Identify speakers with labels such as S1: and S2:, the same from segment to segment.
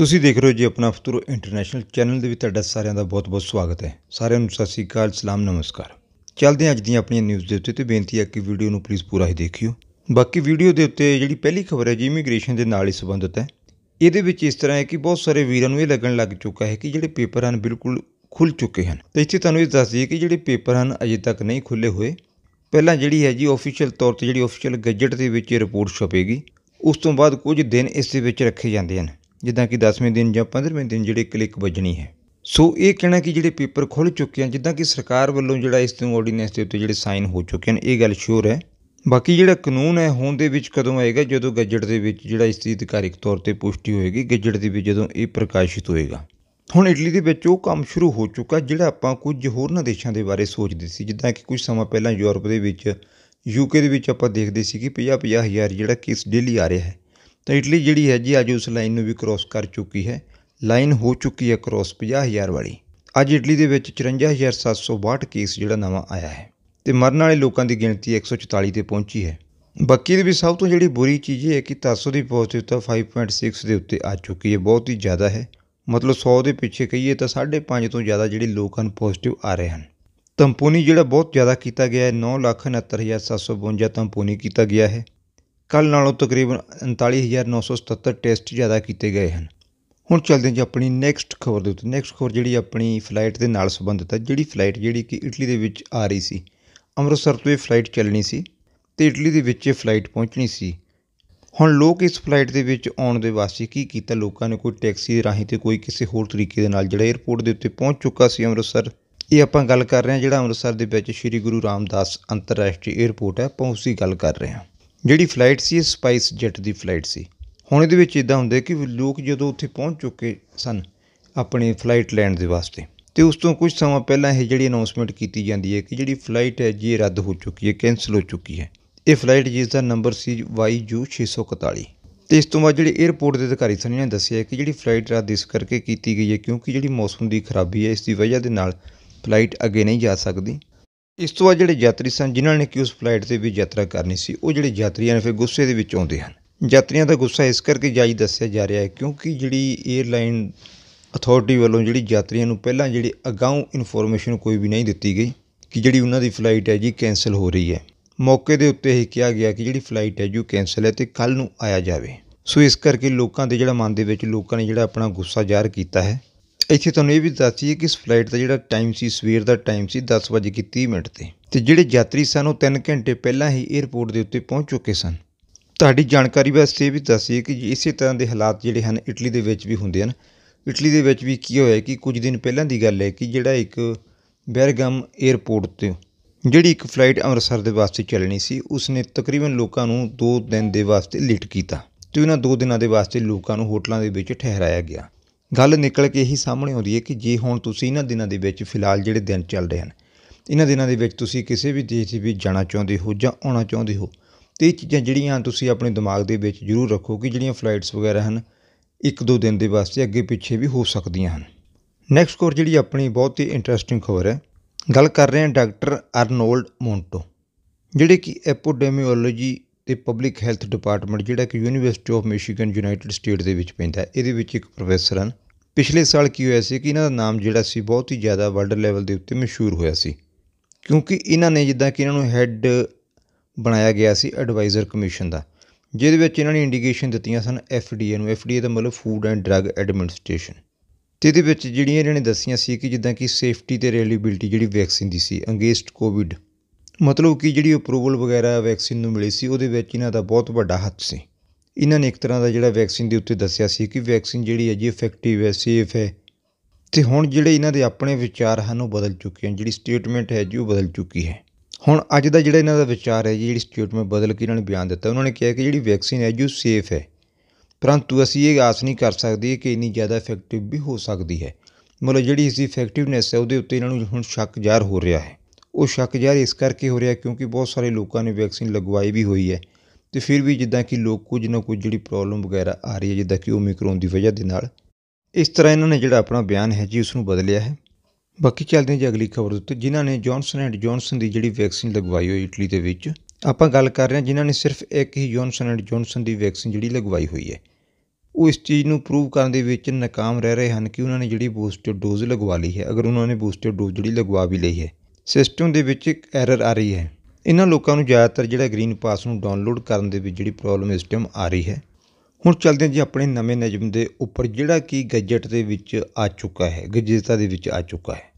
S1: ਤੁਸੀਂ ਦੇਖ ਰਹੇ ਹੋ ਜੀ ਆਪਣਾ ਫਤੂਰ ਇੰਟਰਨੈਸ਼ਨਲ ਚੈਨਲ ਦੇ ਵਿੱਚ ਤੁਹਾਡਾ ਸਾਰਿਆਂ ਦਾ ਬਹੁਤ-ਬਹੁਤ ਸਵਾਗਤ ਹੈ। ਸਾਰਿਆਂ ਨੂੰ ਸਤਿ ਸ੍ਰੀ ਅਕਾਲ, ਸਲਾਮ, ਨਮਸਕਾਰ। ਚੱਲਦੇ ਹਾਂ ਅੱਜ ਦੀਆਂ ਆਪਣੀਆਂ ਨਿਊਜ਼ ਦੇ ਉੱਤੇ ਤੇ ਬੇਨਤੀ ਹੈ ਕਿ ਵੀਡੀਓ ਨੂੰ ਪਲੀਜ਼ ਪੂਰਾ ਹੀ ਦੇਖਿਓ। ਬਾਕੀ ਵੀਡੀਓ ਦੇ ਉੱਤੇ ਜਿਹੜੀ ਪਹਿਲੀ ਖਬਰ ਹੈ ਜੀ ਇਮੀਗ੍ਰੇਸ਼ਨ ਦੇ ਨਾਲ ਹੀ ਸੰਬੰਧਿਤ ਹੈ। ਇਹਦੇ ਵਿੱਚ ਇਸ ਤਰ੍ਹਾਂ ਹੈ ਕਿ ਬਹੁਤ ਸਾਰੇ ਵੀਰਾਂ ਨੂੰ ਇਹ ਲੱਗਣ ਲੱਗ ਚੁੱਕਾ ਹੈ ਕਿ ਜਿਹੜੇ ਪੇਪਰ ਹਨ ਬਿਲਕੁਲ ਖੁੱਲ ਚੁੱਕੇ ਹਨ। ਤੇ ਇੱਥੇ ਤੁਹਾਨੂੰ ਇਹ ਦੱਸ ਦਈਏ ਕਿ ਜਿਹੜੇ ਪੇਪਰ ਹਨ ਅਜੇ ਤੱਕ ਨਹੀਂ ਖੁੱਲੇ ਹੋਏ। ਪਹਿਲਾਂ ਜਿਹੜੀ ਹੈ ਜੀ ਆਫੀਸ਼ੀਅਲ ਤੌਰ ਤੇ ਜਿਹੜੀ ਆਫੀਸ਼ੀਅਲ ਗੈਜਟ ਦੇ ਵਿੱਚ ਇਹ ਰਿਪੋਰਟ ਛਪੇਗੀ। ਉਸ ਤੋਂ ਬਾਅਦ ਕੁਝ ਦਿਨ ਇਸ ਦੇ ਵਿੱਚ ਰੱਖੇ ਜਾਂਦੇ ਹਨ। ਜਿੱਦਾਂ ਕਿ 10ਵੇਂ ਦਿਨ ਜਾਂ 15ਵੇਂ ਦਿਨ ਜਿਹੜੇ ਕਲਿੱਕ ਵੱਜਣੀ ਹੈ। ਸੋ ਇਹ ਕਹਿਣਾ ਕਿ ਜਿਹੜੇ ਪੇਪਰ ਖੁੱਲ ਚੁੱਕੇ ਹਨ, ਜਿੱਦਾਂ ਕਿ ਸਰਕਾਰ ਵੱਲੋਂ ਜਿਹੜਾ ਇਸ ਤੋਂ ਆਰਡੀਨੈਂਸ ਦੇ ਉੱਤੇ ਜਿਹੜੇ ਸਾਈਨ ਹੋ ਚੁੱਕੇ ਹਨ, ਇਹ ਗੱਲ ਸ਼ੋਰ ਹੈ। ਬਾਕੀ ਜਿਹੜਾ ਕਾਨੂੰਨ ਹੈ ਹੋਂਦ ਦੇ ਵਿੱਚ ਕਦੋਂ ਆਏਗਾ? ਜਦੋਂ ਗੈਜਟ ਦੇ ਵਿੱਚ ਜਿਹੜਾ ਇਸ ਦੀ ਅਧਿਕਾਰਿਕ ਤੌਰ ਤੇ ਪੁਸ਼ਟੀ ਹੋਏਗੀ ਗੈਜਟ ਦੇ ਵਿੱਚ ਜਦੋਂ ਇਹ ਪ੍ਰਕਾਸ਼ਿਤ ਹੋਏਗਾ। ਹੁਣ ਇਟਲੀ ਦੇ ਵਿੱਚ ਉਹ ਕੰਮ ਸ਼ੁਰੂ ਹੋ ਚੁੱਕਾ, ਜਿਹੜਾ ਆਪਾਂ ਕੁਝ ਹੋਰਨਾਂ ਦੇਸ਼ਾਂ ਦੇ ਬਾਰੇ ਸੋਚਦੇ ਸੀ, ਜਿੱਦਾਂ ਕਿ ਕੁਝ ਸਮਾਂ ਪਹਿਲਾਂ ਯੂਰਪ ਦੇ ਵਿੱਚ ਯੂਕੇ ਦੇ ਵਿੱਚ ਆਪਾਂ ਦੇਖਦੇ ਸੀ ਕਿ 50 50 ਹਜ਼ਾਰ ਜਿਹੜਾ ਕੇਸ ਡੇਲੀ ਆ ਰਿਹਾ ਹੈ। ਤਾਂ ਇਟਲੀ ਜਿਹੜੀ ਹੈ ਜੀ ਅੱਜ ਉਸ ਲਾਈਨ ਨੂੰ ਵੀ ਕ੍ਰੋਸ ਕਰ ਚੁੱਕੀ ਹੈ। ਲਾਈਨ ਹੋ ਚੁੱਕੀ ਹੈ ਕ੍ਰੋਸ 50 ਹਜ਼ਾਰ ਵਾਲੀ। ਅੱਜ ਇਟਲੀ ਦੇ ਵਿੱਚ 54762 ਕੇਸ ਜਿਹੜਾ ਨਵਾਂ ਆਇਆ ਹੈ ਤੇ ਮਰਨ ਵਾਲੇ ਲੋਕਾਂ ਦੀ ਗਿਣਤੀ 144 ਤੇ ਪਹੁੰਚੀ ਹੈ। ਬਾਕੀ ਦੇ ਵੀ ਸਭ ਤੋਂ ਜਿਹੜੀ ਬੁਰੀ ਚੀਜ਼ ਇਹ ਹੈ ਕਿ 300 ਦੀ ਪੋਜ਼ਿਟਿਵਤਾ 5.6 ਦੇ ਉੱਤੇ ਆ ਚੁੱਕੀ ਹੈ ਬਹੁਤ ਹੀ ਜ਼ਿਆਦਾ ਹੈ। ਮਤਲਬ 100 ਦੇ ਪਿੱਛੇ ਕਹੀਏ ਤਾਂ 5.5 ਤੋਂ ਜ਼ਿਆਦਾ ਜਿਹੜੇ ਲੋਕ ਹਨ ਪੋਜ਼ਿਟਿਵ ਆ ਰਹੇ ਹਨ। ਤੰਪੋਨੀ ਜਿਹੜਾ ਬਹੁਤ ਜ਼ਿਆਦਾ ਕੀਤਾ ਗਿਆ ਹੈ 9,69,752 ਤੰਪੂਨੀ ਕੀਤਾ ਗਿਆ ਹੈ। ਕੱਲ੍ਹ ਨਾਲੋਂ ਤਕਰੀਬਨ 39977 ਟੈਸਟ ਜ਼ਿਆਦਾ ਕੀਤੇ ਗਏ ਹਨ। ਹੁਣ ਚੱਲਦੇ ਹਾਂ ਜੀ ਆਪਣੀ ਨੈਕਸਟ ਖਬਰ ਦੇ ਉੱਤੇ। ਨੈਕਸਟ ਖਬਰ ਜਿਹੜੀ ਆਪਣੀ ਫਲਾਈਟ ਦੇ ਨਾਲ ਸੰਬੰਧਿਤ ਹੈ ਜਿਹੜੀ ਫਲਾਈਟ ਜਿਹੜੀ ਕਿ ਇਟਲੀ ਦੇ ਵਿੱਚ ਆ ਰਹੀ ਸੀ, ਅੰਮ੍ਰਿਤਸਰ ਤੋਂ ਇਹ ਫਲਾਈਟ ਚੱਲਣੀ ਸੀ ਤੇ ਇਟਲੀ ਦੇ ਵਿੱਚ ਇਹ ਫਲਾਈਟ ਪਹੁੰਚਣੀ ਸੀ। ਹੁਣ ਲੋਕ ਇਸ ਫਲਾਈਟ ਦੇ ਵਿੱਚ ਆਉਣ ਦੇ ਵਾਸਤੇ ਕੀ ਕੀਤਾ? ਲੋਕਾਂ ਨੇ ਕੋਈ ਟੈਕਸੀ ਦੇ ਰਾਹੀਂ ਤੇ ਕੋਈ ਕਿਸੇ ਹੋਰ ਤਰੀਕੇ ਦੇ ਨਾਲ ਜਿਹੜਾ 에ਅਰਪੋਰਟ ਦੇ ਉੱਤੇ ਪਹੁੰਚ ਚੁੱਕਾ ਸੀ ਅੰਮ੍ਰਿਤਸਰ। ਇਹ ਆਪਾਂ ਗੱਲ ਕਰ ਰਹੇ ਹਾਂ, ਜਿਹੜਾ ਅੰਮ੍ਰਿਤਸਰ ਦੇ ਵਿੱਚ ਸ੍ਰੀ ਗੁਰੂ ਰਾਮਦਾਸ ਅੰਤਰਰਾਸ਼ਟਰੀ 에ਅਰਪੋਰਟ ਹੈ, ਆਪਾਂ ਉਸ ਦੀ ਗੱਲ ਕਰ ਰਹੇ ਹਾਂ। ਜਿਹੜੀ ਫਲਾਈਟ ਸੀ, ਇਹ ਸਪਾਈਸ ਜੈਟ ਦੀ ਫਲਾਈਟ ਸੀ। ਹੁਣ ਇਹਦੇ ਵਿੱਚ ਇਦਾਂ ਹੁੰਦਾ ਕਿ ਲੋਕ ਜਦੋਂ ਉੱਥੇ ਪਹੁੰਚ ਚੁੱਕੇ ਸਨ ਆਪਣੀ ਫਲਾਈਟ ਲੈਣ ਦੇ ਵਾਸਤੇ, ਤੇ ਉਸ ਤੋਂ ਕੁਝ ਸਮਾਂ ਪਹਿਲਾਂ ਇਹ ਜਿਹੜੀ ਅਨਾਉਂਸਮੈਂਟ ਕੀਤੀ ਜਾਂਦੀ ਹੈ ਕਿ ਜਿਹੜੀ ਫਲਾਈਟ ਹੈ ਜੀ, ਇਹ ਰੱਦ ਹੋ ਚੁੱਕੀ ਹੈ ਕੈਂਸਲ ਹੋ ਚੁੱਕੀ ਹੈ। ਇਹ ਫਲਾਈਟ ਜਿਸ ਦਾ ਨੰਬਰ ਸੀ YU641 ਤੇ ਇਸ ਤੋਂ ਬਾਅਦ ਜਿਹੜੇ 에ਅਰਪੋਰਟ ਦੇ ਅਧਿਕਾਰੀ ਸਨ ਨੇ ਦੱਸਿਆ ਕਿ ਜਿਹੜੀ ਫਲਾਈਟ ਰੱਦ ਇਸ ਕਰਕੇ ਕੀਤੀ ਗਈ ਹੈ ਕਿਉਂਕਿ ਜਿਹੜੀ ਮੌਸਮ ਦੀ ਖਰਾਬੀ ਹੈ, ਇਸ ਦੀ ਵਜ੍ਹਾ ਦੇ ਨਾਲ ਫਲਾਈਟ ਅੱਗੇ ਨਹੀਂ ਜਾ ਸਕਦੀ। ਇਸ ਤੋਂ ਬਾਅਦ ਜਿਹੜੇ ਯਾਤਰੀ ਸਨ, ਜਿਨ੍ਹਾਂ ਨੇ ਕਿ ਉਸ ਫਲਾਈਟ ਤੇ ਵੀ ਯਾਤਰਾ ਕਰਨੀ ਸੀ, ਉਹ ਜਿਹੜੇ ਯਾਤਰੀਆਂ ਨੇ ਫਿਰ ਗੁੱਸੇ ਦੇ ਵਿੱਚ ਆਉਂਦੇ ਹਨ। ਯਾਤਰੀਆਂ ਦਾ ਗੁੱਸਾ ਇਸ ਕਰਕੇ ਜਾਈ ਦੱਸਿਆ ਜਾ ਰਿਹਾ ਹੈ ਕਿਉਂਕਿ ਜਿਹੜੀ 에ਅਰਲਾਈਨ ਅਥਾਰਟੀ ਵੱਲੋਂ ਜਿਹੜੀ ਯਾਤਰੀਆਂ ਨੂੰ ਪਹਿਲਾਂ ਜਿਹੜੀ ਅਗਾਊਂ ਇਨਫੋਰਮੇਸ਼ਨ ਕੋਈ ਵੀ ਨਹੀਂ ਦਿੱਤੀ ਗਈ ਕਿ ਜਿਹੜੀ ਉਹਨਾਂ ਦੀ ਫਲਾਈਟ ਹੈ ਜੀ ਕੈਂਸਲ ਹੋ ਰਹੀ ਹੈ। ਮੌਕੇ ਦੇ ਉੱਤੇ ਹੀ ਕਿਹਾ ਗਿਆ ਕਿ ਜਿਹੜੀ ਫਲਾਈਟ ਹੈ ਜੋ ਕੈਂਸਲ ਹੈ ਤੇ ਕੱਲ ਨੂੰ ਆਇਆ ਜਾਵੇ। ਸੋ ਇਸ ਕਰਕੇ ਲੋਕਾਂ ਦੇ ਜਿਹੜਾ ਮਨ ਦੇ ਵਿੱਚ ਲੋਕਾਂ ਨੇ ਜਿਹੜਾ ਆਪਣਾ ਗੁੱਸਾ ਜ਼ਾਹਰ ਕੀਤਾ ਹੈ ਇੱਥੇ ਤੁਹਾਨੂੰ ਇਹ ਵੀ ਦੱਸੀਏ ਕਿ ਇਸ ਫਲਾਈਟ ਦਾ ਜਿਹੜਾ ਟਾਈਮ ਸੀ, ਸਵੇਰ ਦਾ ਟਾਈਮ ਸੀ 10:30 ਮਿੰਟ ਤੇ। ਤੇ ਜਿਹੜੇ ਯਾਤਰੀ ਸਨ, ਉਹ 3 ਘੰਟੇ ਪਹਿਲਾਂ ਹੀ 에ਅਰਪੋਰਟ ਦੇ ਉੱਤੇ ਪਹੁੰਚ ਚੁੱਕੇ ਸਨ। ਤੁਹਾਡੀ ਜਾਣਕਾਰੀ ਵਾਸਤੇ ਇਹ ਵੀ ਦੱਸੀਏ ਕਿ ਇਸੇ ਤਰ੍ਹਾਂ ਦੇ ਹਾਲਾਤ ਜਿਹੜੇ ਹਨ, ਇਟਲੀ ਦੇ ਵਿੱਚ ਵੀ ਹੁੰਦੇ ਹਨ। ਇਟਲੀ ਦੇ ਵਿੱਚ ਵੀ ਕੀ ਹੋਇਆ ਕਿ ਕੁਝ ਦਿਨ ਪਹਿਲਾਂ ਦੀ ਗੱਲ ਹੈ ਕਿ ਜਿਹੜਾ ਇੱਕ ਬੈਰਗਮ 에ਅਰਪੋਰਟ ਤੇ ਜਿਹੜੀ ਇੱਕ ਫਲਾਈਟ ਅੰਮ੍ਰਿਤਸਰ ਦੇ ਵਾਸਤੇ ਚੱਲਣੀ ਸੀ, ਉਸਨੇ ਤਕਰੀਬਨ ਲੋਕਾਂ ਨੂੰ 2 ਦਿਨ ਦੇ ਵਾਸਤੇ ਲੇਟ ਕੀਤਾ। ਤੇ ਉਹਨਾਂ 2 ਦਿਨਾਂ ਦੇ ਵਾਸਤੇ ਲੋਕਾਂ ਨੂੰ ਹੋਟਲਾਂ ਦੇ ਵਿੱਚ ਠਹਿਰਾਇਆ ਗਿਆ। ਗੱਲ ਨਿਕਲ ਕੇ ਇਹੀ ਸਾਹਮਣੇ ਆਉਂਦੀ ਹੈ ਕਿ ਜੇ ਹੁਣ ਤੁਸੀਂ ਇਹਨਾਂ ਦਿਨਾਂ ਦੇ ਵਿੱਚ ਫਿਲਹਾਲ ਜਿਹੜੇ ਦਿਨ ਚੱਲ ਰਹੇ ਹਨ, ਇਹਨਾਂ ਦਿਨਾਂ ਦੇ ਵਿੱਚ ਤੁਸੀਂ ਕਿਸੇ ਵੀ ਦੇਸ਼ ਵਿੱਚ ਜਾਣਾ ਚਾਹੁੰਦੇ ਹੋ ਜਾਂ ਆਉਣਾ ਚਾਹੁੰਦੇ ਹੋ, ਤੇ ਇਹ ਚੀਜ਼ਾਂ ਜਿਹੜੀਆਂ ਤੁਸੀਂ ਆਪਣੇ ਦਿਮਾਗ ਦੇ ਵਿੱਚ ਜ਼ਰੂਰ ਰੱਖੋ ਕਿ ਜਿਹੜੀਆਂ ਫਲਾਈਟਸ ਵਗੈਰਾ ਹਨ, ਇੱਕ ਦੋ ਦਿਨ ਦੇ ਵਾਸਤੇ ਅੱਗੇ ਪਿੱਛੇ ਵੀ ਹੋ ਸਕਦੀਆਂ ਹਨ। ਨੈਕਸਟ ਕੋਰ ਜਿਹੜੀ ਆਪਣੀ ਬਹੁਤ ਹੀ ਇੰਟਰਸਟਿੰਗ ਖਬਰ ਹੈ, ਗੱਲ ਕਰ ਰਹੇ ਹਾਂ ਡਾਕਟਰ ਅਰਨੋਲਡ ਮੋਂਟੋ, ਜਿਹੜੇ ਕਿ ਐਪੋਡੈਮੀਓਲੋਜੀ ਅਤੇ ਪਬਲਿਕ ਹੈਲਥ ਡਿਪਾਰਟਮੈਂਟ ਜਿਹੜਾ ਕਿ university of Michigan united state ਦੇ ਵਿੱਚ ਪੈਂਦਾ ਇਹਦੇ ਵਿੱਚ ਇੱਕ ਪ੍ਰੋਫੈਸਰ ਹਨ। ਪਿਛਲੇ ਸਾਲ ਕੀ ਹੋਇਆ ਸੀ ਕਿ ਇਹਨਾਂ ਦਾ ਨਾਮ ਜਿਹੜਾ ਸੀ, ਬਹੁਤ ਹੀ ਜ਼ਿਆਦਾ ਵਰਲਡ ਲੈਵਲ ਦੇ ਉੱਤੇ ਮਸ਼ਹੂਰ ਹੋਇਆ ਸੀ। ਕਿਉਂਕਿ ਇਹਨਾਂ ਨੇ ਜਿੱਦਾਂ ਕਿ ਇਹਨਾਂ ਨੂੰ ਹੈੱਡ ਬਣਾਇਆ ਗਿਆ ਸੀ ਐਡਵਾਈਜ਼ਰ ਕਮਿਸ਼ਨ ਦਾ, ਜਿਹਦੇ ਵਿੱਚ ਇਹਨਾਂ ਨੇ ਇੰਡੀਕੇਸ਼ਨ ਦਿੱਤੀਆਂ ਸਨ ਐਫਡੀਏ ਨੂੰ। ਐਫਡੀਏ ਦਾ ਮਤਲਬ ਫੂਡ ਐਂਡ ਡਰੱਗ ਐਡਮਿਨਿਸਟ੍ਰੇਸ਼ਨ ਤੇ ਇਹਦੇ ਵਿੱਚ ਜਿਹੜੀਆਂ ਇਹਨਾਂ ਨੇ ਦੱਸੀਆਂ ਸੀ ਕਿ ਜਿੱਦਾਂ ਕਿ ਸੇਫਟੀ ਤੇ ਰੈਲੀਬਿਲਿਟੀ ਜਿਹੜੀ ਵੈਕਸੀਨ ਦੀ ਸੀ ਅਗੇਂਸਟ ਕੋਵਿਡ ਮਤਲਬ ਕਿ ਜਿਹੜੀ ਅਪਰੂਵਲ ਵਗੈਰਾ ਵੈਕਸੀਨ ਨੂੰ ਮਿਲੀ ਸੀ, ਉਹਦੇ ਵਿੱਚ ਇਹਨਾਂ ਦਾ ਬਹੁਤ ਵੱਡਾ ਹੱਥ ਸੀ। ਇਹਨਾਂ ਨੇ ਇੱਕ ਤਰ੍ਹਾਂ ਦਾ ਜਿਹੜਾ ਵੈਕਸੀਨ ਦੇ ਉੱਤੇ ਦੱਸਿਆ ਸੀ ਕਿ ਵੈਕਸੀਨ ਜਿਹੜੀ ਹੈ ਜੀ ਇਫੈਕਟਿਵ ਹੈ ਸੇਫ ਹੈ। ਤੇ ਹੁਣ ਜਿਹੜੇ ਇਹਨਾਂ ਦੇ ਆਪਣੇ ਵਿਚਾਰ ਹਨ, ਉਹ ਬਦਲ ਚੁੱਕੇ ਹਨ। ਜਿਹੜੀ ਸਟੇਟਮੈਂਟ ਹੈ ਜੀ, ਉਹ ਬਦਲ ਚੁੱਕੀ ਹੈ। ਹੁਣ ਅੱਜ ਦਾ ਜਿਹੜਾ ਇਹਨਾਂ ਦਾ ਵਿਚਾਰ ਹੈ ਜੀ, ਜਿਹੜੀ ਸਟੇਟਮੈਂਟ ਬਦਲ ਕੇ ਇਹਨਾਂ ਨੇ ਬਿਆਨ ਦਿੱਤਾ, ਉਹਨਾਂ ਨੇ ਕਿਹਾ ਕਿ ਜਿਹੜੀ ਵੈਕਸੀਨ ਹੈ ਜੀ, ਉਹ ਸੇਫ ਹੈ। ਪਰੰਤੂ ਅਸੀਂ ਇਹ ਆਸ ਨਹੀਂ ਕਰ ਸਕਦੇ ਕਿ ਇੰਨੀ ਜ਼ਿਆਦਾ ਇਫੈਕਟਿਵ ਵੀ ਹੋ ਸਕਦੀ ਹੈ। ਮਤਲਬ ਜਿਹੜੀ ਇਸ ਦੀ ਇਫੈਕਟਿਵਨੈਸ ਹੈ, ਉਹਦੇ ਉੱਤੇ ਇਹਨਾਂ ਨੂੰ ਹੁਣ ਸ਼ੱਕ ਜ਼ਾਹਰ ਹੋ ਰਿਹਾ ਹੈ। ਉਹ ਸ਼ੱਕ ਜ਼ਾਹਰ ਇਸ ਕਰਕੇ ਹੋ ਰਿਹਾ ਕਿਉਂਕਿ ਬਹੁਤ ਸਾਰੇ ਲੋਕਾਂ ਨੇ ਵੈਕਸੀਨ ਲਗਵਾਈ ਵੀ ਹੋਈ ਹੈ ਅਤੇ ਫਿਰ ਵੀ ਜਿੱਦਾਂ ਕਿ ਲੋਕ ਕੁਝ ਨਾ ਕੁਝ ਜਿਹੜੀ ਪ੍ਰੋਬਲਮ ਵਗੈਰਾ ਆ ਰਹੀ ਹੈ, ਜਿੱਦਾਂ ਕਿ ਓਮਿਕਰੋਨ ਦੀ ਵਜ੍ਹਾ ਦੇ ਨਾਲ। ਇਸ ਤਰ੍ਹਾਂ ਇਹਨਾਂ ਨੇ ਜਿਹੜਾ ਆਪਣਾ ਬਿਆਨ ਹੈ ਜੀ ਉਸ ਨੂੰ ਬਦਲਿਆ ਹੈ। ਬਾਕੀ ਚੱਲਦੇ ਹਾਂ ਜੀ ਅਗਲੀ ਖਬਰ ਉੱਤੇ, ਜਿਨ੍ਹਾਂ ਨੇ ਜੌਨਸਨ ਐਂਡ ਜੌਨਸਨ ਦੀ ਜਿਹੜੀ ਵੈਕਸੀਨ ਲਗਵਾਈ ਹੋਈ ਇਟਲੀ ਦੇ ਵਿੱਚ, ਆਪਾਂ ਗੱਲ ਕਰ ਰਹੇ ਹਾਂ ਜਿਨ੍ਹਾਂ ਨੇ ਸਿਰਫ ਇੱਕ ਹੀ ਜੌਨਸਨ ਐਂਡ ਜੌਨਸਨ ਦੀ ਵੈਕਸੀਨ ਜਿਹੜੀ ਲਗਵਾਈ ਹੋਈ ਹੈ। ਉਹ ਇਸ ਚੀਜ਼ ਨੂੰ ਪ੍ਰੂਵ ਕਰਨ ਦੇ ਵਿੱਚ ਨਾਕਾਮ ਰਹਿ ਰਹੇ ਹਨ ਕਿ ਉਹਨਾਂ ਨੇ ਜਿਹੜੀ ਬੂਸਟਰ ਡੋਜ਼ ਲਗਵਾ ਲਈ ਹੈ। ਅਗਰ ਉਹਨਾਂ ਨੇ ਬੂਸਟਰ ਡੋਜ਼ ਜਿਹੜੀ ਲਗਵਾ ਵੀ ਲਈ ਹੈ ਸਿਸਟਮ ਦੇ ਵਿੱਚ ਇੱਕ ਐਰਰ ਆ ਰਹੀ ਹੈ। ਇਹਨਾਂ ਲੋਕਾਂ ਨੂੰ ਜ਼ਿਆਦਾਤਰ ਜਿਹੜਾ ਗ੍ਰੀਨ ਪਾਸ ਨੂੰ ਡਾਊਨਲੋਡ ਕਰਨ ਦੇ ਵਿੱਚ ਜਿਹੜੀ ਪ੍ਰੋਬਲਮ ਇਸ ਟਾਈਮ ਆ ਰਹੀ ਹੈ। ਹੁਣ ਚੱਲਦੇ ਹਾਂ ਜੀ ਆਪਣੇ ਨਵੇਂ ਨਿਯਮ ਦੇ ਉੱਪਰ, ਜਿਹੜਾ ਕਿ ਗੈਜਟ ਦੇ ਵਿੱਚ ਆ ਚੁੱਕਾ ਹੈ ਗਜੇਤਾ ਦੇ ਵਿੱਚ ਆ ਚੁੱਕਾ ਹੈ।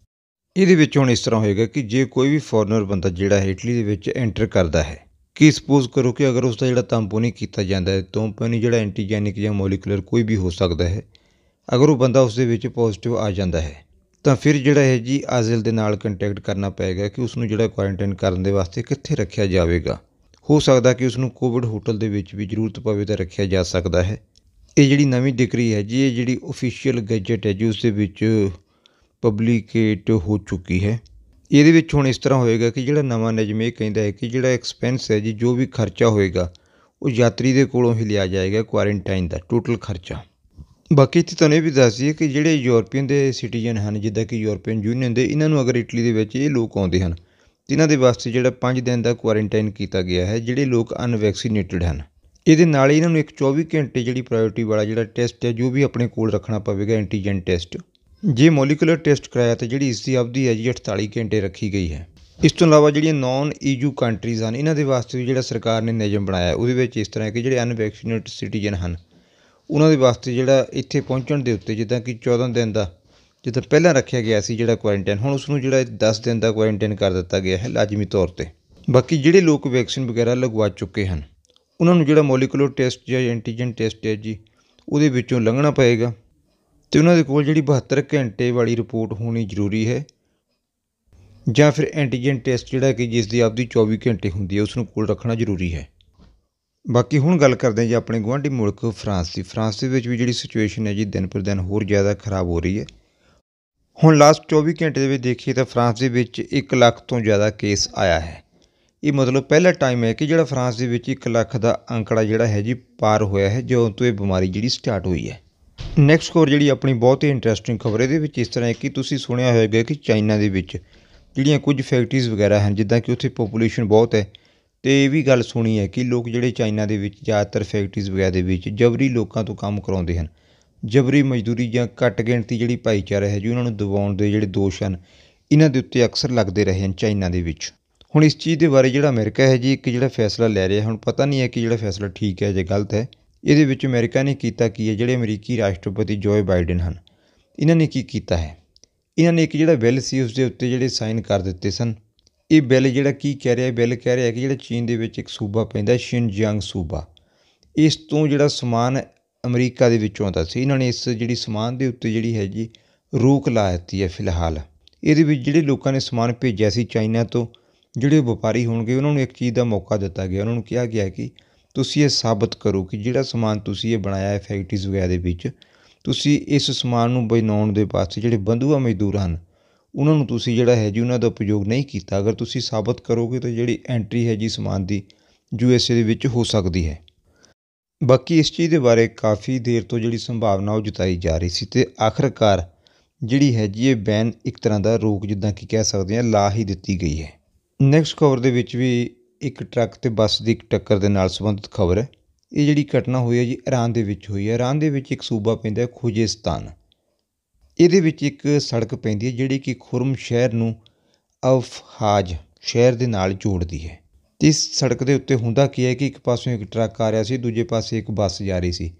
S1: ਇਹਦੇ ਵਿੱਚ ਹੁਣ ਇਸ ਤਰ੍ਹਾਂ ਹੋਏਗਾ ਕਿ ਜੇ ਕੋਈ ਵੀ ਫੋਰਨਰ ਬੰਦਾ ਜਿਹੜਾ ਹੈ ਇਟਲੀ ਦੇ ਵਿੱਚ ਐਂਟਰ ਕਰਦਾ ਹੈ, ਕਿ ਸਪੋਜ਼ ਕਰੋ ਕਿ ਅਗਰ ਉਸ ਦਾ ਜਿਹੜਾ ਤਾਂਪੋ ਨਹੀਂ ਕੀਤਾ ਜਾਂਦਾ ਹੈ ਤਾਂਪੋ ਜਿਹੜਾ ਐਂਟੀਜੈਨਿਕ ਜਾਂ ਮੋਲੀਕੂਲਰ ਕੋਈ ਵੀ ਹੋ ਸਕਦਾ ਹੈ, ਅਗਰ ਉਹ ਬੰਦਾ ਉਸ ਦੇ ਵਿੱਚ ਪੋਜ਼ਿਟਿਵ ਆ ਜਾਂਦਾ ਹੈ ਤਾਂ ਫਿਰ ਜਿਹੜਾ ਹੈ ਜੀ ਆਜ਼ਿਲ ਦੇ ਨਾਲ ਕੰਟੈਕਟ ਕਰਨਾ ਪਏਗਾ ਕਿ ਉਸ ਨੂੰ ਜਿਹੜਾ ਕੁਆਰੰਟਾਈਨ ਕਰਨ ਦੇ ਵਾਸਤੇ ਕਿੱਥੇ ਰੱਖਿਆ ਜਾਵੇਗਾ। ਹੋ ਸਕਦਾ ਕਿ ਉਸ ਨੂੰ ਕੋਵਿਡ ਹੋਟਲ ਦੇ ਵਿੱਚ ਵੀ ਜ਼ਰੂਰਤ ਪਵੇ ਤਾਂ ਰੱਖਿਆ ਜਾ ਸਕਦਾ ਹੈ। ਇਹ ਜਿਹੜੀ ਨਵੀਂ ਡਿਗਰੀ ਹੈ ਜੀ, ਇਹ ਜਿਹੜੀ ਅਫੀਸ਼ੀਅਲ ਗੈਜਟ ਹੈ ਜੀ ਉਸ ਦੇ ਵਿੱਚ ਪਬਲਿਕੇਟ ਹੋ ਚੁੱਕੀ ਹੈ। ਇਹਦੇ ਵਿੱਚ ਹੁਣ ਇਸ ਤਰ੍ਹਾਂ ਹੋਏਗਾ ਕਿ ਜਿਹੜਾ ਨਵਾਂ ਨਿਯਮ ਇਹ ਕਹਿੰਦਾ ਹੈ ਕਿ ਜਿਹੜਾ ਐਕਸਪੈਂਸ ਹੈ ਜੀ, ਜੋ ਵੀ ਖਰਚਾ ਹੋਏਗਾ, ਉਹ ਯਾਤਰੀ ਦੇ ਕੋਲੋਂ ਹੀ ਲਿਆ ਜਾਏਗਾ ਕੁਆਰੰਟਾਈਨ ਦਾ ਟੋਟਲ ਖਰਚਾ। ਬਾਕੀ ਇੱਥੇ ਤੁਹਾਨੂੰ ਇਹ ਵੀ ਦੱਸ ਦਈਏ ਕਿ ਜਿਹੜੇ ਯੂਰਪੀਅਨ ਦੇ ਸਿਟੀਜ਼ਨ ਹਨ, ਜਿੱਦਾਂ ਕਿ ਯੂਰਪੀਅਨ ਯੂਨੀਅਨ ਦੇ, ਇਹਨਾਂ ਨੂੰ ਅਗਰ ਇਟਲੀ ਦੇ ਵਿੱਚ ਇਹ ਲੋਕ ਆਉਂਦੇ ਹਨ ਜਿਨ੍ਹਾਂ ਦੇ ਵਾਸਤੇ ਜਿਹੜਾ 5 ਦਿਨ ਦਾ ਕੁਆਰੰਟਾਈਨ ਕੀਤਾ ਗਿਆ ਹੈ, ਜਿਹੜੇ ਲੋਕ ਅਨਵੈਕਸੀਨੇਟਡ ਹਨ। ਇਹਦੇ ਨਾਲ ਹੀ ਇਹਨਾਂ ਨੂੰ ਇੱਕ 24 ਘੰਟੇ ਜਿਹੜੀ ਪ੍ਰਾਇੋਰਟੀ ਵਾਲਾ ਜਿਹੜਾ ਟੈਸਟ ਹੈ, ਜੋ ਵੀ ਆਪਣੇ ਕੋਲ ਰੱਖਣਾ ਪਵੇਗਾ ਐਂਟੀਜਨ ਟੈਸਟ ਜੇ ਮੋਲੀਕੂਲਰ ਟੈਸਟ ਕਰਾਇਆ ਤਾਂ ਜਿਹੜੀ ਇਸ ਦੀ ਅਵਧੀ ਹੈ ਜੀ 48 ਘੰਟੇ ਰੱਖੀ ਗਈ ਹੈ। ਇਸ ਤੋਂ ਇਲਾਵਾ ਜਿਹੜੀਆਂ ਨਾਨ ਈਯੂ ਕੰਟਰੀਜ਼ ਹਨ, ਇਹਨਾਂ ਦੇ ਵਾਸਤੇ ਵੀ ਜਿਹੜਾ ਸਰਕਾਰ ਨੇ ਨਿਯਮ ਬਣਾਇਆ, ਉਹਦੇ ਵਿੱਚ ਇਸ ਤਰ੍ਹਾਂ ਹੈ ਕਿ ਜਿਹੜੇ ਅਨਵੈਕਸੀਨੇਟਡ ਸਿਟੀਜ਼ਨ ਹਨ ਉਹਨਾਂ ਦੇ ਵਾਸਤੇ ਜਿਹੜਾ ਇੱਥੇ ਪਹੁੰਚਣ ਦੇ ਉੱਤੇ, ਜਿੱਦਾਂ ਕਿ 14 ਦਿਨ ਦਾ ਜਿੱਦਾਂ ਪਹਿਲਾਂ ਰੱਖਿਆ ਗਿਆ ਸੀ ਜਿਹੜਾ ਕੁਆਰੰਟਾਈਨ ਹੁਣ ਉਸ ਨੂੰ ਜਿਹੜਾ 10 ਦਿਨ ਦਾ ਕੁਆਰੰਟਾਈਨ ਕਰ ਦਿੱਤਾ ਗਿਆ ਹੈ ਲਾਜ਼ਮੀ ਤੌਰ ਤੇ। ਬਾਕੀ ਜਿਹੜੇ ਲੋਕ ਵੈਕਸੀਨ ਵਗੈਰਾ ਲਗਵਾ ਚੁੱਕੇ ਹਨ, ਉਹਨਾਂ ਨੂੰ ਜਿਹੜਾ ਮੋਲੀਕੂਲਰ ਟੈਸਟ ਜਾਂ ਐਂਟੀਜਨ ਟੈਸਟ ਹੈ ਜੀ, ਉਹਦੇ ਵਿੱਚੋਂ ਲੰਘਣਾ ਪਏਗਾ ਤੇ ਉਹਨਾਂ ਦੇ ਕੋਲ ਜਿਹੜੀ 72 ਘੰਟੇ ਵਾਲੀ ਰਿਪੋਰਟ ਹੋਣੀ ਜ਼ਰੂਰੀ ਹੈ ਜਾਂ ਫਿਰ ਐਂਟੀਜਨ ਟੈਸਟ ਜਿਹੜਾ ਕਿ ਜਿਸ ਦੀ ਆਪਦੀ 24 ਘੰਟੇ ਹੁੰਦੀ ਹੈ ਉਸ ਨੂੰ ਕੋਲ ਰੱਖਣਾ ਜ਼ਰੂਰੀ ਹੈ। ਬਾਕੀ ਹੁਣ ਗੱਲ ਕਰਦੇ ਹਾਂ ਜੀ ਆਪਣੇ ਗੁਆਂਢੀ ਮੁਲਕ ਫਰਾਂਸ ਦੀ। ਫਰਾਂਸ ਦੇ ਵਿੱਚ ਵੀ ਜਿਹੜੀ ਸਿਚੁਏਸ਼ਨ ਹੈ ਜੀ, ਦਿਨ ਪਰ ਦਿਨ ਹੋਰ ਜ਼ਿਆਦਾ ਖਰਾਬ ਹੋ ਰਹੀ ਹੈ। ਹੁਣ ਲਾਸਟ 24 ਘੰਟੇ ਦੇ ਵਿੱਚ ਦੇਖੀਏ ਤਾਂ ਫਰਾਂਸ ਦੇ ਵਿੱਚ 1 ਲੱਖ ਤੋਂ ਜ਼ਿਆਦਾ ਕੇਸ ਆਇਆ ਹੈ। ਇਹ ਮਤਲਬ ਪਹਿਲਾ ਟਾਈਮ ਹੈ ਕਿ ਜਿਹੜਾ ਫਰਾਂਸ ਦੇ ਵਿੱਚ 1 ਲੱਖ ਦਾ ਅੰਕੜਾ ਜਿਹੜਾ ਹੈ ਜੀ, ਪਾਰ ਹੋਇਆ ਹੈ, ਜਦੋਂ ਤੋਂ ਇਹ ਬਿਮਾਰੀ ਜਿਹੜੀ ਸਟਾਰਟ ਹੋਈ ਹੈ। ਨੈਕਸਟ ਖਬਰ ਜਿਹੜੀ ਆਪਣੀ ਬਹੁਤ ਹੀ ਇੰਟਰਸਟਿੰਗ ਖਬਰ ਇਹਦੇ ਵਿੱਚ ਇਸ ਤਰ੍ਹਾਂ ਹੈ ਕਿ ਤੁਸੀਂ ਸੁਣਿਆ ਹੋਵੇਗਾ ਕਿ ਚਾਈਨਾ ਦੇ ਵਿੱਚ ਜਿਹੜੀਆਂ ਕੁਝ ਫੈਕਟਰੀਜ਼ ਵਗੈਰਾ ਹਨ, ਜਿੱਦਾਂ ਕਿ ਉੱਥੇ ਪੋਪੂਲੇਸ਼ਨ ਬਹੁਤ ਹੈ ਅਤੇ ਇਹ ਵੀ ਗੱਲ ਸੁਣੀ ਹੈ ਕਿ ਲੋਕ ਜਿਹੜੇ ਚਾਈਨਾ ਦੇ ਵਿੱਚ ਜ਼ਿਆਦਾਤਰ ਫੈਕਟਰੀਜ਼ ਵਗੈਰਾ ਦੇ ਵਿੱਚ ਜਬਰੀ ਲੋਕਾਂ ਤੋਂ ਕੰਮ ਕਰਵਾਉਂਦੇ ਹਨ। ਜਬਰੀ ਮਜ਼ਦੂਰੀ ਜਾਂ ਘੱਟ ਗਿਣਤੀ ਜਿਹੜੀ ਭਾਈਚਾਰਾ ਹੈ ਜੀ, ਉਹਨਾਂ ਨੂੰ ਦਬਾਉਣ ਦੇ ਜਿਹੜੇ ਦੋਸ਼ ਹਨ, ਇਹਨਾਂ ਦੇ ਉੱਤੇ ਅਕਸਰ ਲੱਗਦੇ ਰਹੇ ਹਨ ਚਾਈਨਾ ਦੇ ਵਿੱਚ। ਹੁਣ ਇਸ ਚੀਜ਼ ਦੇ ਬਾਰੇ ਜਿਹੜਾ ਅਮਰੀਕਾ ਹੈ ਜੀ, ਇੱਕ ਜਿਹੜਾ ਫੈਸਲਾ ਲੈ ਰਿਹਾ, ਹੁਣ ਪਤਾ ਨਹੀਂ ਹੈ ਕਿ ਜਿਹੜਾ ਫੈਸਲਾ ਠੀਕ ਹੈ ਜਾਂ ਗਲਤ ਹੈ। ਇਹਦੇ ਵਿੱਚ ਅਮਰੀਕਾ ਨੇ ਕੀਤਾ ਕੀ ਹੈ, ਜਿਹੜੇ ਅਮਰੀਕੀ ਰਾਸ਼ਟਰਪਤੀ ਜੋਏ ਬਾਈਡਨ ਹਨ, ਇਹਨਾਂ ਨੇ ਕੀ ਕੀਤਾ ਹੈ? ਇਹਨਾਂ ਨੇ ਇੱਕ ਜਿਹੜਾ ਬਿੱਲ ਸੀ, ਉਸ ਦੇ ਉੱਤੇ ਜਿਹੜੇ ਸਾਈਨ ਕਰ ਦਿੱਤੇ ਸਨ। ਇਹ ਬਿੱਲ ਜਿਹੜਾ ਕੀ ਕਹਿ ਰਿਹਾ ਬਿੱਲ ਕਹਿ ਰਿਹਾ ਕਿ ਜਿਹੜਾ ਚੀਨ ਦੇ ਵਿੱਚ ਇੱਕ ਸੂਬਾ ਪੈਂਦਾ ਸ਼ਿਨਜਿਆਂਗ ਸੂਬਾ। ਇਸ ਤੋਂ ਜਿਹੜਾ ਸਮਾਨ ਅਮਰੀਕਾ ਦੇ ਵਿੱਚੋਂ ਆਉਂਦਾ ਸੀ, ਇਹਨਾਂ ਨੇ ਇਸ ਜਿਹੜੀ ਸਮਾਨ ਦੇ ਉੱਤੇ ਜਿਹੜੀ ਹੈ ਜੀ ਰੋਕ ਲਾ ਦਿੱਤੀ ਹੈ ਫਿਲਹਾਲ। ਇਹਦੇ ਵਿੱਚ ਜਿਹੜੇ ਲੋਕਾਂ ਨੇ ਸਮਾਨ ਭੇਜਿਆ ਸੀ ਚਾਈਨਾ ਤੋਂ, ਜਿਹੜੇ ਵਪਾਰੀ ਹੋਣਗੇ, ਉਹਨਾਂ ਨੂੰ ਇੱਕ ਚੀਜ਼ ਦਾ ਮੌਕਾ ਦਿੱਤਾ ਗਿਆ। ਉਹਨਾਂ ਨੂੰ ਕਿਹਾ ਗਿਆ ਕਿ ਤੁਸੀਂ ਇਹ ਸਾਬਤ ਕਰੋ ਕਿ ਜਿਹੜਾ ਸਮਾਨ ਤੁਸੀਂ ਇਹ ਬਣਾਇਆ ਹੈ, ਫੈਕਟਰੀਜ਼ ਵਗੈਰਾ ਦੇ ਵਿੱਚ, ਤੁਸੀਂ ਇਸ ਸਮਾਨ ਨੂੰ ਬਣਾਉਣ ਦੇ ਵਾਸਤੇ ਜਿਹੜੇ ਬੰਧੂਆ ਮਜ਼ਦੂਰ ਹਨ ਉਹਨਾਂ ਨੂੰ ਤੁਸੀਂ ਜਿਹੜਾ ਹੈ ਜੀ, ਉਹਨਾਂ ਦਾ ਉਪਯੋਗ ਨਹੀਂ ਕੀਤਾ। ਅਗਰ ਤੁਸੀਂ ਸਾਬਤ ਕਰੋਗੇ ਤਾਂ ਜਿਹੜੀ ਐਂਟਰੀ ਹੈ ਜੀ, ਸਮਾਨ ਦੀ ਯੂ ਐਸ ਏ ਦੇ ਵਿੱਚ ਹੋ ਸਕਦੀ ਹੈ। ਬਾਕੀ ਇਸ ਚੀਜ਼ ਦੇ ਬਾਰੇ ਕਾਫੀ ਦੇਰ ਤੋਂ ਜਿਹੜੀ ਸੰਭਾਵਨਾ ਉਹ ਜਤਾਈ ਜਾ ਰਹੀ ਸੀ ਤੇ ਆਖਰਕਾਰ ਜਿਹੜੀ ਹੈ ਜੀ, ਇਹ ਬੈਨ ਇੱਕ ਤਰ੍ਹਾਂ ਦਾ ਰੋਕ ਜਿੱਦਾਂ ਕਿ ਕਹਿ ਸਕਦੇ ਹਾਂ, ਲਾ ਹੀ ਦਿੱਤੀ ਗਈ ਹੈ। ਨੈਕਸਟ ਖਬਰ ਦੇ ਵਿੱਚ ਵੀ ਇੱਕ ਟਰੱਕ ਤੇ ਬੱਸ ਦੀ ਇੱਕ ਟੱਕਰ ਦੇ ਨਾਲ ਸੰਬੰਧਿਤ ਖਬਰ ਹੈ। ਇਹ ਜਿਹੜੀ ਘਟਨਾ ਹੋਈ ਹੈ ਜੀ, ਇਰਾਨ ਦੇ ਵਿੱਚ ਹੋਈ ਹੈ। ਇਰਾਨ ਦੇ ਵਿੱਚ ਇੱਕ ਸੂਬਾ ਪੈਂਦਾ ਹੈ ਖੁਜਿਸਤਾਨ। ਇਹਦੇ ਵਿੱਚ ਇੱਕ ਸੜਕ ਪੈਂਦੀ ਹੈ, ਜਿਹੜੀ ਕਿ ਖੁਰਮ ਸ਼ਹਿਰ ਨੂੰ ਅਫਹਾਜ ਸ਼ਹਿਰ ਦੇ ਨਾਲ ਜੋੜਦੀ ਹੈ। ਤੇ ਇਸ ਸੜਕ ਦੇ ਉੱਤੇ ਹੁੰਦਾ ਕੀ ਹੈ ਕਿ ਇੱਕ ਪਾਸਿਓਂ ਇੱਕ ਟਰੱਕ ਆ ਰਿਹਾ ਸੀ, ਦੂਜੇ ਪਾਸੇ ਇੱਕ ਬੱਸ ਜਾ ਰਹੀ ਸੀ।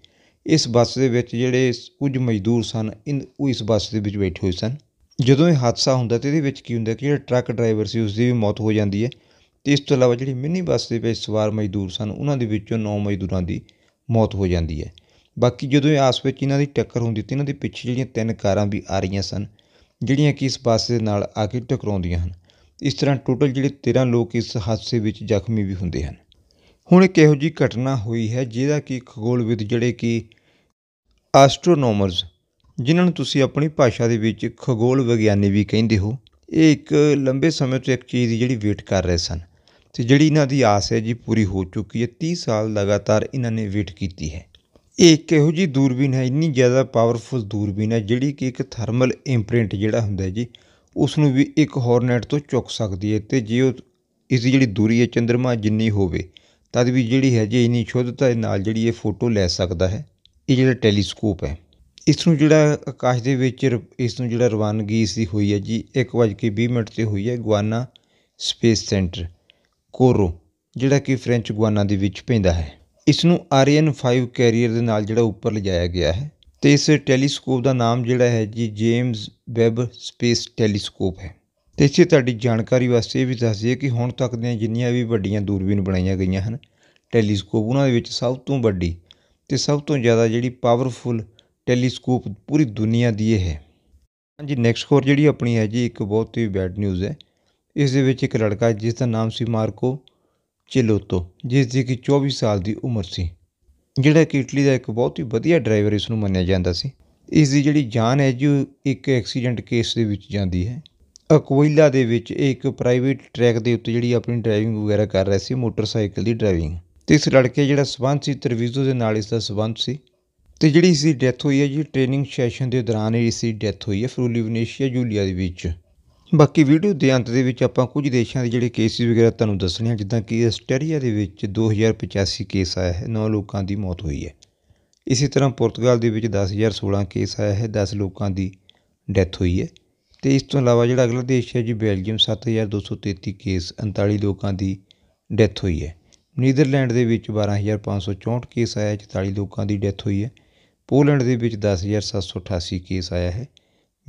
S1: ਇਸ ਬੱਸ ਦੇ ਵਿੱਚ ਜਿਹੜੇ ਕੁਝ ਮਜ਼ਦੂਰ ਸਨ, ਇਨ, ਉਹ ਇਸ ਬੱਸ ਦੇ ਵਿੱਚ ਬੈਠੇ ਹੋਏ ਸਨ। ਜਦੋਂ ਇਹ ਹਾਦਸਾ ਹੁੰਦਾ ਤਾਂ ਇਹਦੇ ਵਿੱਚ ਕੀ ਹੁੰਦਾ ਕਿ ਜਿਹੜਾ ਟਰੱਕ ਡਰਾਈਵਰ ਸੀ ਉਸ ਦੀ ਵੀ ਮੌਤ ਹੋ ਜਾਂਦੀ ਹੈ। ਤੇ ਇਸ ਤੋਂ ਇਲਾਵਾ ਜਿਹੜੀ ਮਿੰਨੀ ਬੱਸ ਦੇ ਵਿੱਚ ਸਵਾਰ ਮਜ਼ਦੂਰ ਸਨ, ਉਹਨਾਂ ਦੇ ਵਿੱਚੋਂ 9 ਮਜ਼ਦੂਰਾਂ ਦੀ ਮੌਤ ਹੋ ਜਾਂਦੀ ਹੈ। ਬਾਕੀ ਜਦੋਂ ਇਹ ਆਸ ਵਿੱਚ ਇਹਨਾਂ ਦੀ ਟੱਕਰ ਹੁੰਦੀ ਤੇ ਇਹਨਾਂ ਦੇ ਪਿੱਛੇ ਜਿਹੜੀਆਂ ਤਿੰਨ ਕਾਰਾਂ ਵੀ ਆ ਰਹੀਆਂ ਸਨ, ਜਿਹੜੀਆਂ ਕਿ ਇਸ ਬੱਸ ਦੇ ਨਾਲ ਆ ਕੇ ਟਕਰਾਉਂਦੀਆਂ ਹਨ, ਇਸ ਤਰ੍ਹਾਂ ਟੋਟਲ ਜਿਹੜੇ 13 ਲੋਕ ਇਸ ਹਾਦਸੇ ਵਿੱਚ ਜ਼ਖਮੀ ਵੀ ਹੁੰਦੇ ਹਨ। ਹੁਣ ਇੱਕ ਇਹੋ ਜਿਹੀ ਘਟਨਾ ਹੋਈ ਹੈ ਜਿਹਦਾ ਕਿ ਖਗੋਲਵਿਦ ਜਿਹੜੇ ਕਿ ਐਸਟ੍ਰੋਨੋਮਰਸ ਜਿਨ੍ਹਾਂ ਨੂੰ ਤੁਸੀਂ ਆਪਣੀ ਭਾਸ਼ਾ ਦੇ ਵਿੱਚ ਖਗੋਲ ਵਿਗਿਆਨੀ ਵੀ ਕਹਿੰਦੇ ਹੋ, ਇਹ ਇੱਕ ਲੰਬੇ ਸਮੇਂ ਤੋਂ ਇੱਕ ਚੀਜ਼ ਦੀ ਜਿਹੜੀ ਵੇਟ ਕਰ ਰਹੇ ਸਨ ਤੇ ਜਿਹੜੀ ਇਹਨਾਂ ਦੀ ਆਸ ਹੈ ਜੀ ਪੂਰੀ ਹੋ ਚੁੱਕੀ ਹੈ 30 ਸਾਲ ਲਗਾਤਾਰ ਇਹਨਾਂ ਨੇ ਵੇਟ ਕੀਤੀ ਹੈ। ਇਹ ਇੱਕ ਇਹੋ ਜਿਹੀ ਦੂਰਬੀਨ ਹੈ? ਇੰਨੀ ਜ਼ਿਆਦਾ ਪਾਵਰਫੁਲ ਦੂਰਬੀਨ ਹੈ ਜਿਹੜੀ ਕਿ ਇੱਕ ਥਰਮਲ ਇੰਪ੍ਰਿੰਟ ਜਿਹੜਾ ਹੁੰਦਾ ਜੀ ਉਸ ਨੂੰ ਵੀ ਇੱਕ ਹੌਰਨੈਟ ਤੋਂ ਚੁੱਕ ਸਕਦੀ ਹੈ ਤੇ ਜੇ ਉਹ ਇਸ ਦੀ ਜਿਹੜੀ ਦੂਰੀ ਹੈ ਚੰਦਰਮਾ ਜਿੰਨੀ ਹੋਵੇ, ਤਦ ਵੀ ਜਿਹੜੀ ਹੈ ਜੀ ਇੰਨੀ ਸ਼ੁੱਧਤਾ ਦੇ ਨਾਲ ਜਿਹੜੀ ਇਹ ਫੋਟੋ ਲੈ ਸਕਦਾ ਹੈ। ਇਹ ਜਿਹੜਾ ਟੈਲੀਸਕੋਪ ਹੈ। ਇਸ ਨੂੰ ਜਿਹੜਾ ਆਕਾਸ਼ ਦੇ ਵਿੱਚ ਰ- ਇਸ ਨੂੰ ਜਿਹੜਾ ਰਵਾਨਗੀ ਇਸ ਦੀ ਹੋਈ ਹੈ ਜੀ 1:20 ਮਿੰਟ ਤੇ ਹੋਈ ਹੈ, ਗੁਆਨਾ ਸਪੇਸ ਸੈਂਟਰ, ਕੋਰੋ, ਜਿਹੜਾ ਕਿ ਫ੍ਰੈਂਚ ਗੁਆਨਾ ਦੇ ਵਿੱਚ ਪੈਂਦਾ ਹੈ। ਇਸ ਨੂੰ ਆਰੀਅਨ ਫਾਈਵ ਕੈਰੀਅਰ ਦੇ ਨਾਲ ਜਿਹੜਾ ਉੱਪਰ ਲਿਜਾਇਆ ਗਿਆ ਹੈ ਅਤੇ ਇਸ ਟੈਲੀਸਕੋਪ ਦਾ ਨਾਮ ਜਿਹੜਾ ਹੈ ਜੀ ਜੇਮਸ ਵੈੱਬ ਸਪੇਸ ਟੈਲੀਸਕੋਪ ਹੈ। ਅਤੇ ਇਸੇ ਤੁਹਾਡੀ ਜਾਣਕਾਰੀ ਵਾਸਤੇ ਇਹ ਵੀ ਦੱਸ ਦਈਏ ਕਿ ਹੁਣ ਤੱਕ ਦੀਆਂ ਜਿੰਨੀਆਂ ਵੀ ਵੱਡੀਆਂ ਦੂਰਬੀਨ ਬਣਾਈਆਂ ਗਈਆਂ ਹਨ, ਟੈਲੀਸਕੋਪ ਉਹਨਾਂ ਦੇ ਵਿੱਚ ਸਭ ਤੋਂ ਵੱਡੀ ਅਤੇ ਸਭ ਤੋਂ ਜ਼ਿਆਦਾ ਜਿਹੜੀ ਪਾਵਰਫੁਲ ਟੈਲੀਸਕੋਪ ਪੂਰੀ ਦੁਨੀਆ ਦੀ ਇਹ ਹੈ। ਹਾਂਜੀ ਨੈਕਸਟ ਖਬਰ ਜਿਹੜੀ ਆਪਣੀ ਹੈ ਜੀ ਇੱਕ ਬਹੁਤ ਹੀ ਬੈਡ ਨਿਊਜ਼ ਹੈ। ਇਸ ਦੇ ਵਿੱਚ ਇੱਕ ਲੜਕਾ ਜਿਸ ਦਾ ਨਾਮ ਸੀ ਮਾਰਕੋ ਚਿਲੋਤੋ, ਜਿਸ ਦੀ ਕਿ 24 ਸਾਲ ਦੀ ਉਮਰ ਸੀ। ਜਿਹੜਾ ਕਿ ਇਟਲੀ ਦਾ ਇੱਕ ਬਹੁਤ ਹੀ ਵਧੀਆ ਡਰਾਈਵਰ ਇਸ ਨੂੰ ਮੰਨਿਆ ਜਾਂਦਾ ਸੀ। ਇਸ ਦੀ ਜਿਹੜੀ ਜਾਨ ਹੈ ਜੀ, ਉਹ ਇੱਕ ਐਕਸੀਡੈਂਟ ਕੇਸ ਦੇ ਵਿੱਚ ਜਾਂਦੀ ਹੈ। ਅਕੋਇਲਾ ਦੇ ਵਿੱਚ ਇਹ ਇੱਕ ਪ੍ਰਾਈਵੇਟ ਟਰੈਕ ਦੇ ਉੱਤੇ ਜਿਹੜੀ ਆਪਣੀ ਡਰਾਈਵਿੰਗ ਵਗੈਰਾ ਕਰ ਰਿਹਾ ਸੀ, ਮੋਟਰਸਾਈਕਲ ਦੀ ਡਰਾਈਵਿੰਗ। ਤੇ ਇਸ ਲੜਕੇ ਜਿਹੜਾ ਸਬੰਧ ਸੀ, ਤਰਵੀਜ਼ੋ ਦੇ ਨਾਲ ਇਸ ਦਾ ਸਬੰਧ ਸੀ। ਤੇ ਜਿਹੜੀ ਇਸ ਦੀ ਡੈਥ ਹੋਈ ਹੈ ਜੀ, ਟ੍ਰੇਨਿੰਗ ਸੈਸ਼ਨ ਦੇ ਦੌਰਾਨ ਹੀ ਇਸ ਦੀ ਡੈਥ ਹੋਈ ਹੈ, ਫਰੂਲੀ ਵਨੇਸ਼ੀਆ ਜੂਲੀਆ ਦੇ ਵਿੱਚ। ਬਾਕੀ ਵੀਡੀਓ ਦੇ ਅੰਤ ਦੇ ਵਿੱਚ ਆਪਾਂ ਕੁਝ ਦੇਸ਼ਾਂ ਦੇ ਜਿਹੜੇ ਕੇਸਿਸ ਵਗੈਰਾ ਤੁਹਾਨੂੰ ਦੱਸਣੇ ਆ, ਜਿੱਦਾਂ ਕਿ ਆਸਟ੍ਰੇਲੀਆ ਦੇ ਵਿੱਚ 2085 ਕੇਸ ਆਇਆ ਹੈ 9 ਲੋਕਾਂ ਦੀ ਮੌਤ ਹੋਈ ਹੈ। ਇਸੇ ਤਰ੍ਹਾਂ ਪੁਰਤਗਾਲ ਦੇ ਵਿੱਚ 10016 ਕੇਸ ਆਇਆ ਹੈ 10 ਲੋਕਾਂ ਦੀ ਡੈਥ ਹੋਈ ਹੈ। ਤੇ ਇਸ ਤੋਂ ਇਲਾਵਾ ਜਿਹੜਾ ਅਗਲਾ ਦੇਸ਼ ਹੈ ਜੀ, ਬੈਲਜੀਅਮ 7233 ਕੇਸ 39 ਲੋਕਾਂ ਦੀ ਡੈਥ ਹੋਈ ਹੈ। ਨੀਦਰਲੈਂਡ ਦੇ ਵਿੱਚ 12564 ਕੇਸ ਆਇਆ 44 ਲੋਕਾਂ ਦੀ ਡੈਥ ਹੋਈ ਹੈ। ਪੋਲੈਂਡ ਦੇ ਵਿੱਚ 10788 ਕੇਸ ਆਇਆ ਹੈ।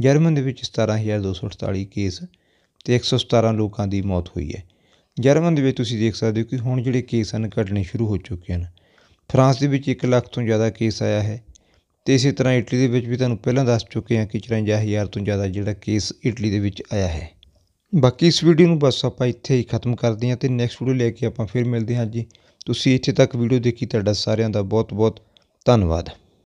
S1: ਜਰਮਨ ਦੇ ਵਿੱਚ 17248 ਕੇਸ ਤੇ 117 ਲੋਕਾਂ ਦੀ ਮੌਤ ਹੋਈ ਹੈ। ਜਰਮਨ ਦੇ ਵਿੱਚ ਤੁਸੀਂ ਦੇਖ ਸਕਦੇ ਹੋ ਕਿ ਹੁਣ ਜਿਹੜੇ ਕੇਸ ਹਨ ਘਟਣੇ ਸ਼ੁਰੂ ਹੋ ਚੁੱਕੇ ਹਨ। ਫਰਾਂਸ ਦੇ ਵਿੱਚ 1 ਲੱਖ ਤੋਂ ਜ਼ਿਆਦਾ ਕੇਸ ਆਇਆ ਹੈ ਤੇ ਇਸੇ ਤਰ੍ਹਾਂ ਇਟਲੀ ਦੇ ਵਿੱਚ ਵੀ ਤੁਹਾਨੂੰ ਪਹਿਲਾਂ ਦੱਸ ਚੁੱਕੇ ਹਾਂ ਕਿ 54000 ਤੋਂ ਜ਼ਿਆਦਾ ਜਿਹੜਾ ਕੇਸ ਇਟਲੀ ਦੇ ਵਿੱਚ ਆਇਆ ਹੈ। ਬਾਕੀ ਇਸ ਵੀਡੀਓ ਨੂੰ ਬਸ ਆਪਾਂ ਇੱਥੇ ਹੀ ਖਤਮ ਕਰਦੇ ਹਾਂ ਤੇ ਨੈਕਸਟ ਵੀਡੀਓ ਲੈ ਕੇ ਆਪਾਂ ਫਿਰ ਮਿਲਦੇ ਹਾਂ ਜੀ। ਤੁਸੀਂ ਇੱਥੇ ਤੱਕ ਵੀਡੀਓ ਦੇਖੀ, ਤੁਹਾਡਾ ਸਾਰਿਆਂ ਦਾ ਬਹੁਤ ਬਹੁਤ ਧੰਨਵਾਦ।